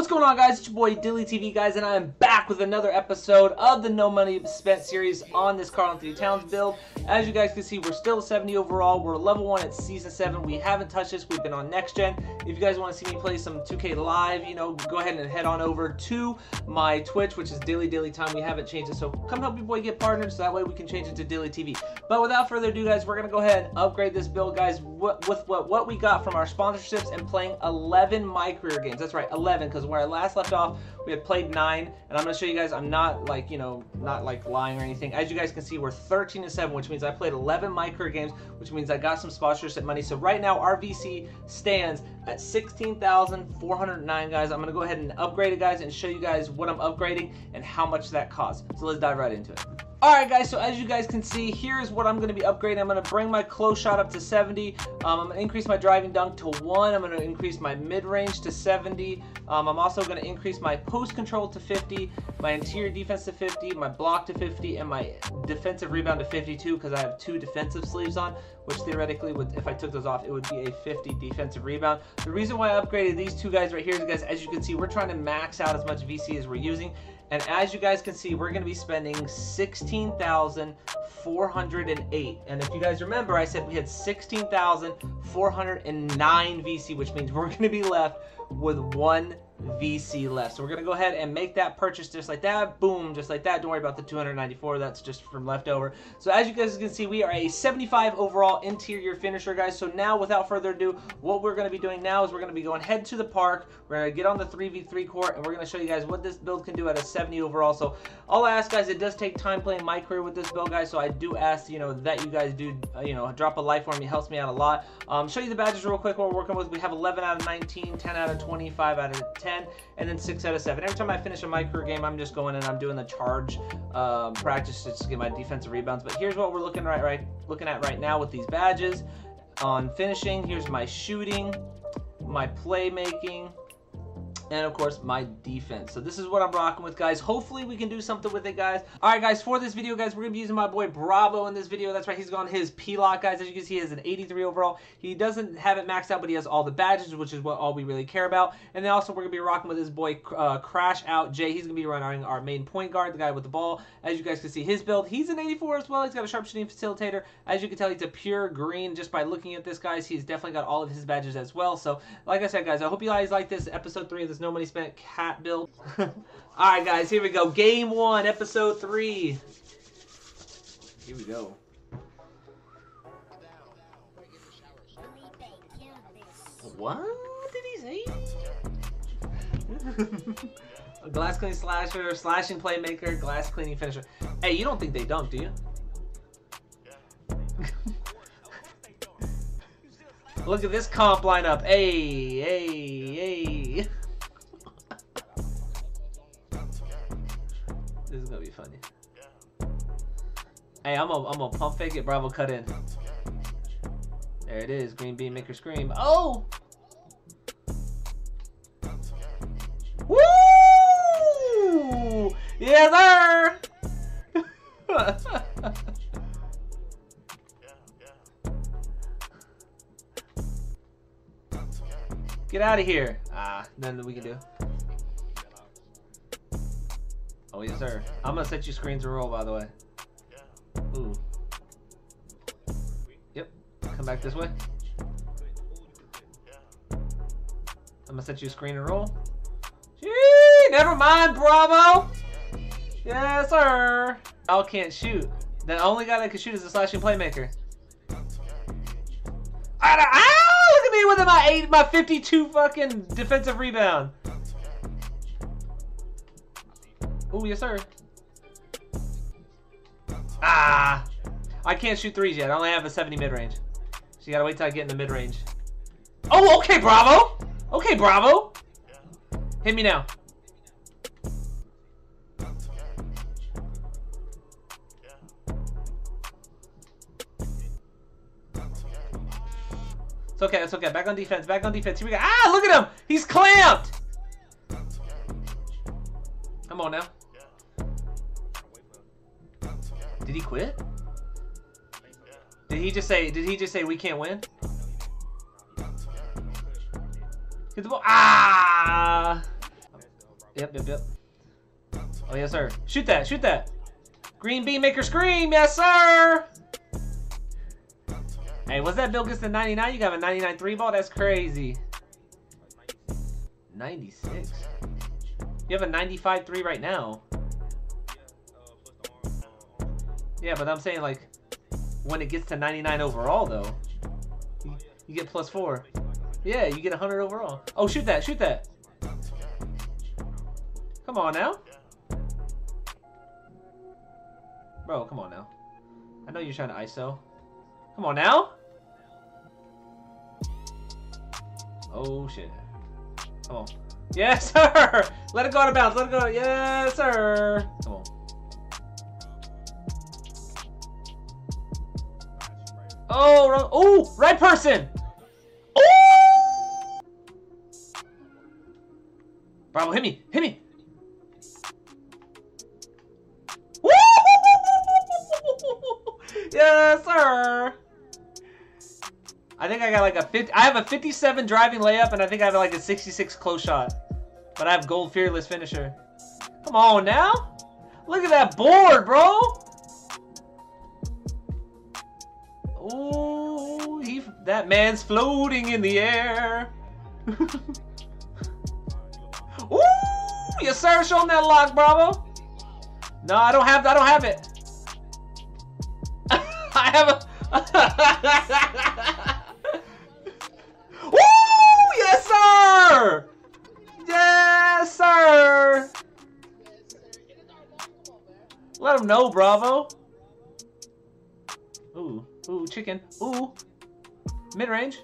What's going on guys? It's your boy Dilly TV guys and I am back with another episode of the No Money Spent series on this Karl-Anthony Towns build. As you guys can see, we're still 70 overall. We're level 1 at Season 7. We haven't touched this. We've been on Next Gen. If you guys want to see me play some 2K Live, you know, go ahead and head on over to my Twitch, which is Dilly Dilly Time. We haven't changed it, so come help your boy get partnered so that way we can change it to Dilly TV. But without further ado guys, we're to go ahead and upgrade this build guys with what, what we got from our sponsorships and playing 11 My Career games. That's right, 11, because where I last left off, we had played nine, and I'm gonna show you guys. I'm not like you know, not like lying or anything. As you guys can see, we're 13 to seven, which means I played 11 My Career games, which means I got some sponsorship money. So right now, our VC stands at 16,409 guys. I'm gonna go ahead and upgrade it, guys, and show you guys what I'm upgrading and how much that costs. So let's dive right into it. Alright guys, so as you guys can see, here's what I'm going to be upgrading. I'm going to bring my close shot up to 70. Um, I'm going to increase my driving dunk to 1. I'm going to increase my mid-range to 70. Um, I'm also going to increase my post control to 50, my interior defense to 50, my block to 50, and my defensive rebound to 52 because I have two defensive sleeves on, which theoretically, would, if I took those off, it would be a 50 defensive rebound. The reason why I upgraded these two guys right here is guys, as you can see, we're trying to max out as much VC as we're using. And as you guys can see, we're going to be spending 16,408. And if you guys remember, I said we had 16,409 VC, which means we're going to be left with one VC left. So we're going to go ahead and make that purchase just like that. Boom, just like that. Don't worry about the 294. That's just from leftover. So as you guys can see, we are a 75 overall interior finisher, guys. So now, without further ado, what we're going to be doing now is we're going to be going head to the park. We're going to get on the 3v3 court, and we're going to show you guys what this build can do at a 70 overall. So all I ask, guys, it does take time playing my career with this build, guys. So I do ask, you know, that you guys do, uh, you know, drop a like for me. It helps me out a lot. Um, show you the badges real quick what we're working with. We have 11 out of 19, 10 out of 25 out of 10, and then 6 out of 7. Every time I finish a My Career game, I'm just going and I'm doing the charge um, practice just to get my defensive rebounds. But here's what we're looking right, right, looking at right now with these badges. On finishing, here's my shooting, my playmaking, and of course my defense. So this is what I'm rocking with guys. Hopefully we can do something with it guys. Alright guys, for this video guys, we're going to be using my boy Bravo in this video. That's right, he's got his P-Lock guys. As you can see, he has an 83 overall. He doesn't have it maxed out, but he has all the badges, which is what all we really care about. And then also we're going to be rocking with his boy uh, Crash Out Jay. He's going to be running our main point guard, the guy with the ball. As you guys can see, his build, he's an 84 as well. He's got a sharpshooting facilitator. As you can tell, he's a pure green just by looking at this guys. He's definitely got all of his badges as well. So like I said guys, I hope you guys like this episode 3 of this No Money Spent KAT build. Alright guys, here we go. Game 1, episode 3. Here we go. What did he say? A glass cleaning slasher, slashing playmaker, glass cleaning finisher. Hey, you don't think they dunk, do you? Look at this comp lineup. Hey, hey, hey. This is gonna be funny. Hey, I'm gonna I'm pump fake it. Bravo, cut in. There it is. Green bean maker scream. Oh. Woo! Yes, sir. Get out of here. Ah, nothing that we can do. Oh, yes, sir. I'm gonna set you screen to roll, by the way. Ooh. Yep. Come back this way. I'm gonna set you screen and roll. Gee, never mind, Bravo. Yes, sir. Al can't shoot. The only guy that can shoot is the slashing playmaker. Ah, look at me with my eight, my 52 fucking defensive rebound. Oh, yes, sir. Ah! I can't shoot threes yet. I only have a 70 mid-range. So you gotta wait till I get in the mid-range. Oh, okay, Bravo! Okay, Bravo! Hit me now. It's okay, it's okay. Back on defense, back on defense. Here we go. Ah, look at him! He's clamped! Come on now. Quit? Did he just say, did he just say we can't win? Get the ball. Ah! Yep, yep, yep. Oh, yes, sir. Shoot that, shoot that. Green bean maker scream, yes, sir. Hey, was that Bill gets the 99? You got a 99 three ball? That's crazy. 96. You have a 95 three right now. Yeah, but I'm saying like when it gets to 99 overall though, you, you get plus four. Yeah, you get 100 overall. Oh, shoot that, shoot that. Come on now. Bro, come on now. I know you're trying to ISO. Come on now. Oh shit. Come on. Yes, sir! Let it go out of bounds. Let it go. Yes, sir. Come on. Oh, wrong. Oh, right person. Oh! Bravo, hit me. Hit me. Yes, sir. I think I got like a 50. I have a 57 driving layup, and I think I have like a 66 close shot. But I have gold fearless finisher. Come on now. Look at that board, bro. Ooh, he, that man's floating in the air. Ooh, yes sir, show him that lock, Bravo. No, I don't have. I don't have it. I have a. Woo! Yes, sir! Yes, sir! Let him know, Bravo. Ooh, ooh, chicken. Ooh. Mid-range.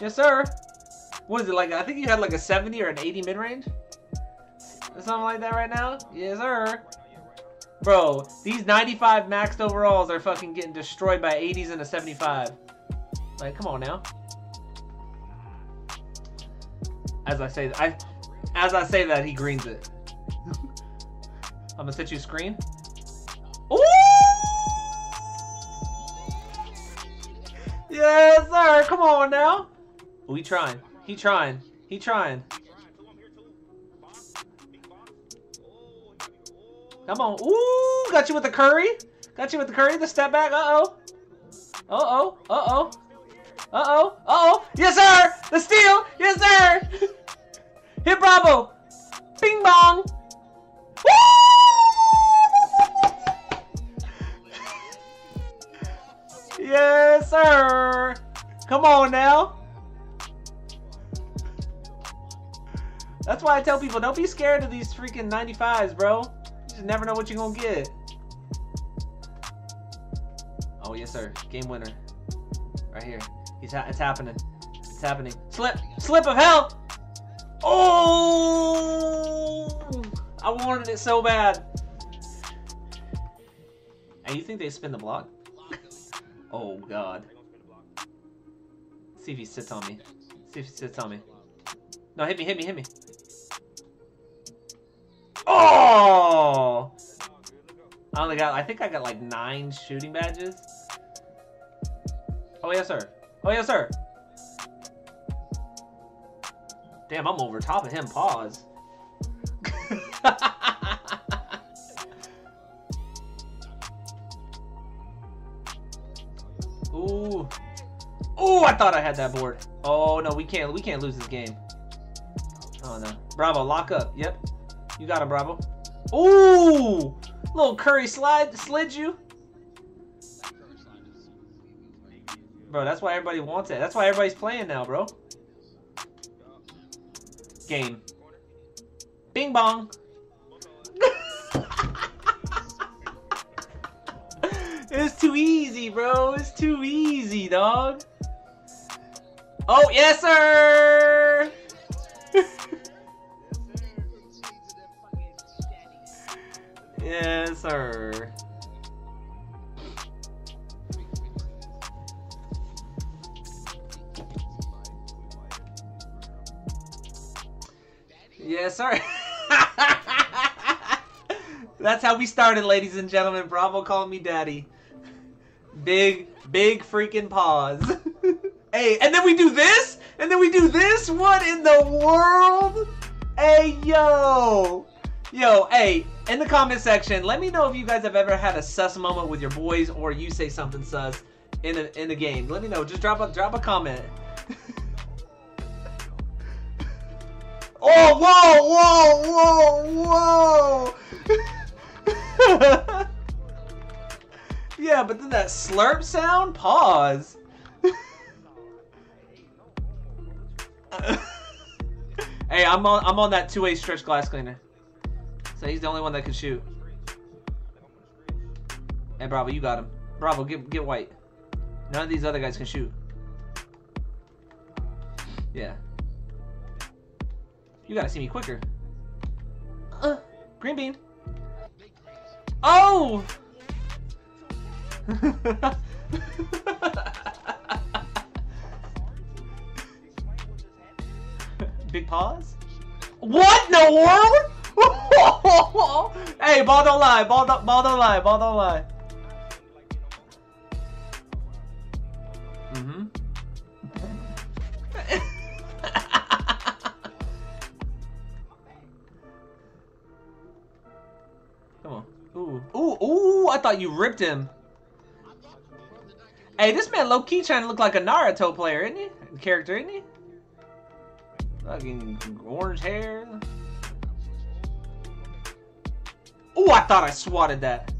Yes, sir. What is it, like, I think you had like a 70 or an 80 mid-range? Something like that right now? Yes, sir. Bro, these 95 maxed overalls are fucking getting destroyed by 80s and a 75. Like, come on now. As I say, I, as I say that, he greens it. I'm gonna set you a screen. Yes, sir. Come on now. He trying. He trying. He trying. Come on. Ooh, got you with the curry. Got you with the curry. The step back. Uh-oh. Uh-oh. Uh-oh. Uh-oh. Uh-oh. Yes, sir. The steal. Yes, sir. Hit Bravo. Bing bong. Woo! Yes, sir. Come on now. That's why I tell people, don't be scared of these freaking 95s, bro. You just never know what you're gonna get. Oh yes, sir. Game winner. Right here. He's ha it's happening. It's happening. Slip! Slip of hell! Oh! I wanted it so bad. And you think they spin the block? Oh god. See if he sits on me. See if he sits on me. No, hit me, hit me, hit me. Oh! I only got, I think I got like nine shooting badges. Oh, yes, sir. Oh, yes, sir. Damn, I'm over top of him. Pause. I thought I had that board. Oh, no, we can't, we can't lose this game. Oh, no. Bravo, lock up. Yep. You got him, Bravo. Ooh! Little Curry slide slid you. Bro, that's why everybody wants it. That's why everybody's playing now, bro. Game. Bing bong. it's too easy, bro. It's too easy, dog. Oh, yes, sir! Yes, sir. Yes, sir. That's how we started, ladies and gentlemen. Bravo calling me daddy. Big, big freaking pause. hey, and then we do this? And then we do this? What in the world? Hey, yo! Yo, hey, in the comment section, let me know if you guys have ever had a sus moment with your boys or you say something sus in a, in the game. Let me know. Just drop a drop a comment. oh, whoa, whoa, whoa! Whoa. yeah, but then that slurp sound? Pause. Hey, I'm on I'm on that two-way stretch glass cleaner. So he's the only one that can shoot. Hey, Bravo, you got him. Bravo, get get white. None of these other guys can shoot. Yeah. You gotta see me quicker. Uh, green bean. Oh! pause? What in the world? hey, ball don't lie. Ball don't, ball don't lie. Ball don't lie. Mm-hmm. Come on. Ooh. Ooh, ooh, I thought you ripped him. Hey, this man low-key trying to look like a Naruto player, isn't he? Character, isn't he? Fucking orange hair. Oh, I thought I swatted that.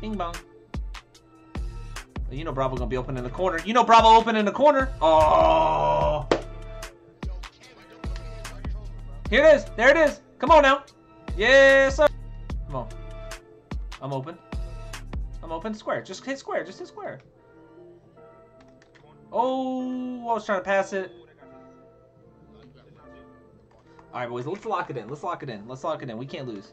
Bing bong. You know Bravo gonna be open in the corner. You know Bravo open in the corner. Oh. Here it is. There it is. Come on now. Yes, sir. Come on. I'm open. I'm open. Square. Just hit square. Just hit square. Oh, I was trying to pass it. All right, boys, let's lock it in. Let's lock it in. Let's lock it in. We can't lose.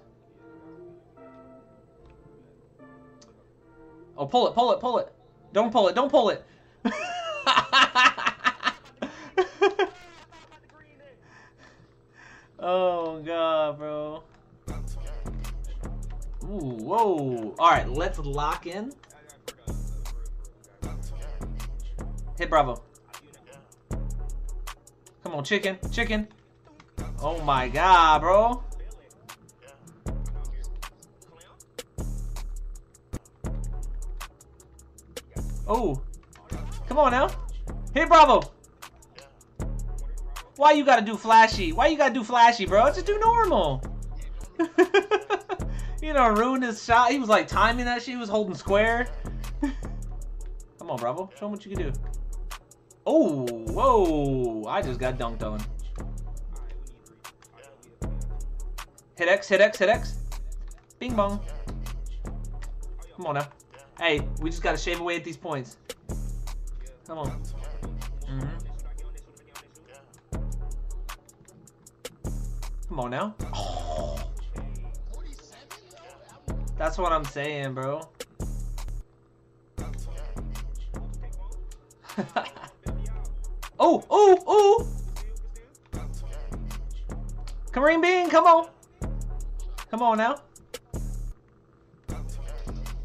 Oh, pull it, pull it, pull it. Don't pull it, don't pull it. oh, God, bro. Ooh, whoa. All right, let's lock in. Hit Bravo. Come on, chicken, chicken. Oh my god, bro. Oh. Come on now. Hit Bravo. Why you gotta do flashy? Why you gotta do flashy, bro? Just do normal. you know, ruined his shot. He was like timing that shit. He was holding square. Come on, Bravo. Show him what you can do. Oh, whoa. I just got dunked on. Hit X, hit X, hit X. Bing bong. Come on now. Hey, we just gotta shave away at these points. Come on. Mm -hmm. Come on now. Oh. That's what I'm saying, bro. oh, oh, oh! Kareem Bean, come on. Come on now.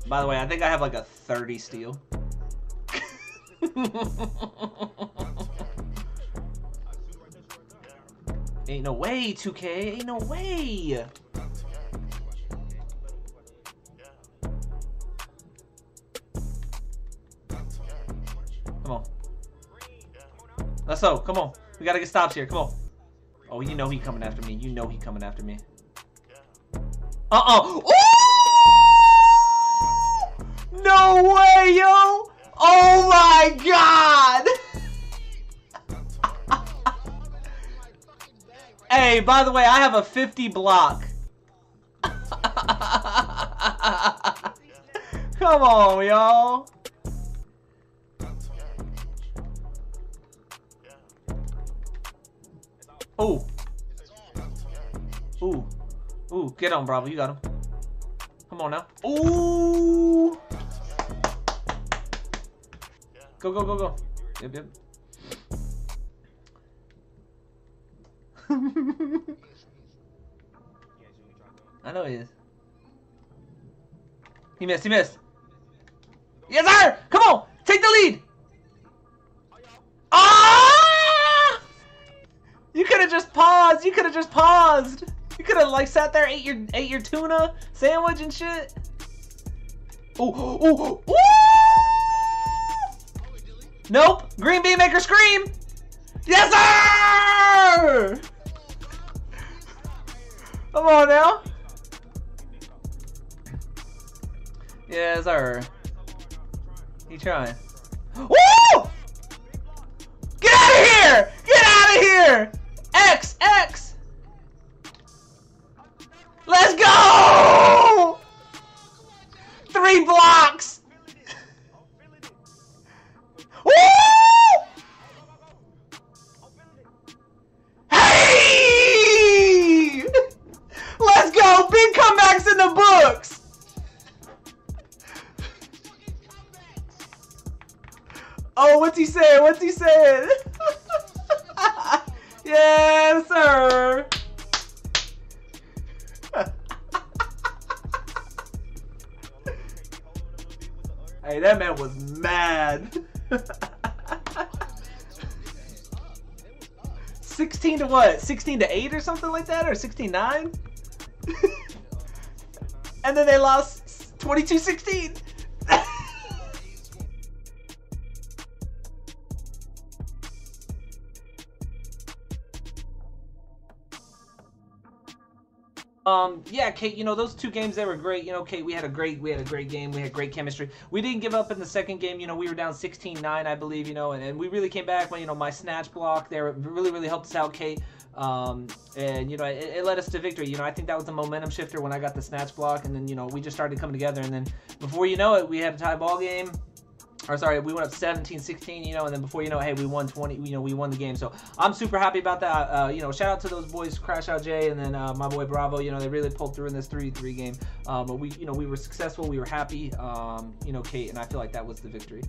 By the way, I think I have like a 30 steal. Ain't no way, 2K. Ain't no way. Let's. Come on. We gotta get stops here. Come on. Oh, you know he coming after me. You know he coming after me. Uh-uh. Uh-oh. No way, yo! Oh my god! hey, by the way, I have a 50 block. Come on, y'all. Oh. Ooh. Ooh, get on, Bravo. You got him. Come on now. Ooh! Go, go, go, go. Yep, yep. I know he is. He missed, he missed. Yes, sir! Come on! Take the lead! Ah! Could have just paused. You could have just paused. You could have like sat there, ate your ate your tuna sandwich and shit. Oh, oh, oh! Nope. Green bean maker scream. Yes, sir. Come on now. Yes, sir. He trying. Woo! Get out of here! Get out of here! X, X! Let's go! Three blocks! Woo! Hey! Let's go! Big comebacks in the books! Oh, what's he saying? What's he saying? yes, hey, that man was mad. 16 to what? 16 to 8 or something like that? Or 16 9? and then they lost 22 16. Um, yeah, Kate, you know, those two games, they were great. You know, Kate, we had a great, we had a great game. We had great chemistry. We didn't give up in the second game. You know, we were down 16-9, I believe, you know, and, and we really came back when, you know, my snatch block there really, really helped us out, Kate. Um, and, you know, it, it led us to victory. You know, I think that was the momentum shifter when I got the snatch block. And then, you know, we just started coming together. And then before you know it, we had a tie ball game or sorry, we went up 17-16, you know, and then before you know, hey, we won 20, you know, we won the game. So I'm super happy about that. Uh, you know, shout out to those boys, Crash Out Jay, and then uh, my boy Bravo. You know, they really pulled through in this 3-3 game. Um, but we, you know, we were successful. We were happy. Um, you know, Kate, and I feel like that was the victory.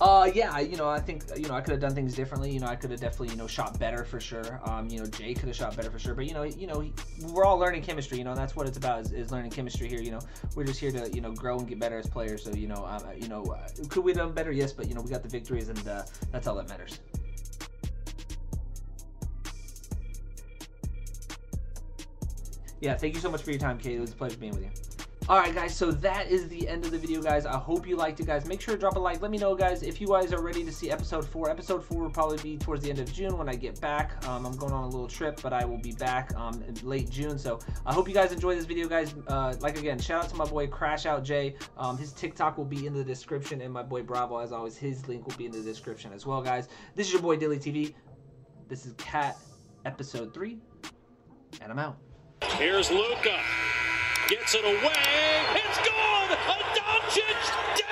Uh, yeah, you know, I think, you know, I could have done things differently. You know, I could have definitely, you know, shot better for sure. Um, you know, Jay could have shot better for sure. But, you know, you know, we're all learning chemistry, you know, that's what it's about is, is learning chemistry here. You know, we're just here to, you know, grow and get better as players. So, you know, um, you know, uh, could we have done better? Yes, but, you know, we got the victories and uh, that's all that matters. Yeah, thank you so much for your time, Kate. It was a pleasure being with you. Alright guys, so that is the end of the video guys. I hope you liked it guys. Make sure to drop a like. Let me know guys if you guys are ready to see episode 4. Episode 4 will probably be towards the end of June when I get back. Um, I'm going on a little trip, but I will be back um, in late June. So I hope you guys enjoy this video guys. Uh, like again, shout out to my boy Crash Out Jay. Um, his TikTok will be in the description and my boy Bravo as always. His link will be in the description as well guys. This is your boy Dilly TV. This is KAT episode 3 and I'm out. Here's Luka. Gets it away. It's gone. A Doncic.